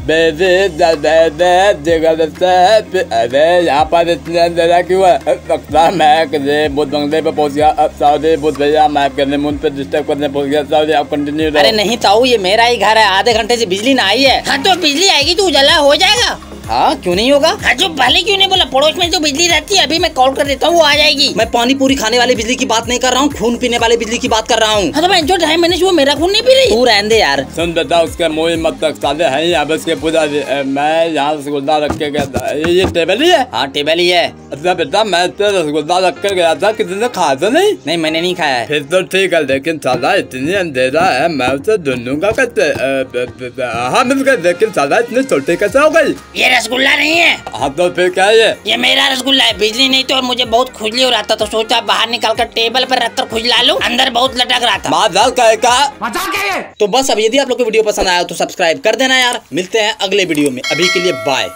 Baby baby जिगर से अरे यहाँ पर इतने अंधेरा क्यों है लगता मैं किसी बुद्ध बंगले पे पहुँच गया अब सऊदी बुद्ध भैया मैं करने मुन पे डिस्टर्ब करने पहुँच गया सऊदी आप कंटिन्यू अरे नहीं ताऊ ये मेरा ही घर है आधे घंटे से बिजली ना आई है। हाँ तो बिजली आएगी तो उजाला हो जाएगा। हाँ क्यों नहीं होगा? हाँ जो पहले क्यों नहीं बोला? पड़ोस में जो बिजली रहती है अभी मैं कॉल कर देता हूँ वो आ जाएगी। मैं पानी पूरी खाने वाली बिजली की बात नहीं कर रहा हूँ खून पीने वाली बिजली की बात कर रहा हूँ। हाँ तो मैं जो ढाई महीने से वो मेरा खून नहीं पी रही? तू रहने दे यार। सुन बेटा उसके मुँह मत तक साले हैं यहाँ बस के पूजा मैं यहाँ रसगुल्ला रख के गया था। ये ये टेबल ही है? हाँ टेबल ही है। अच्छा बेटा मैं तो रसगुल्ला रख कर गया था किसी ने खाया था नहीं? नहीं मैंने नहीं खाया है। फिर तो ठीक है लेकिन साला इतनी अंधेरा है मैं उसे ढूंढूँगा कैसे? हाँ मिल गए लेकिन साला इतनी छोटी कैसे हो गई? ये रसगुल्ला नहीं है। हाँ तो फिर क्या है ये? ये मेरा रसगुल्ला है बिजली नहीं तो और मुझे बहुत खुजली हो रहा था तो सोचा बाहर निकाल कर टेबल पर रखकर खुजला लो अंदर बहुत लटक रहा था। का है का? तो बस अब यदि आप लोग को वीडियो पसंद आया तो सब्सक्राइब कर देना यार। मिलते हैं अगले वीडियो में अभी के लिए बाय